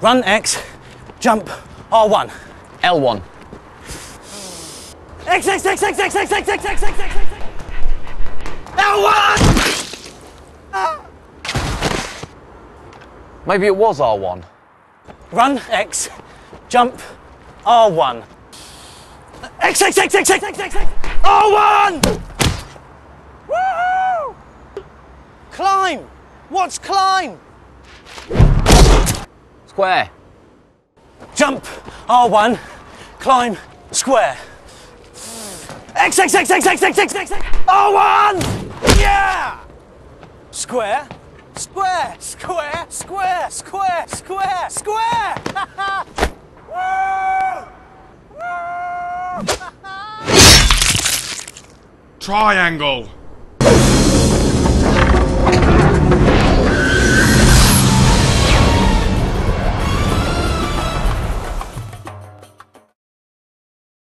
Run X, jump R1. L1. X, X, X, X, X, X, X, X, X, X, X, X, X. L1! Maybe it was R1. Run X, jump R1. X, X, X, X, X, X, X, X, R1! Woohoo! Climb! What's climb? Square. Jump R1, climb square. X, X, X, X, X, X, X, X, X, R1! Yeah! Square, square, square, square, square, square, square! Woo! Woo! Triangle.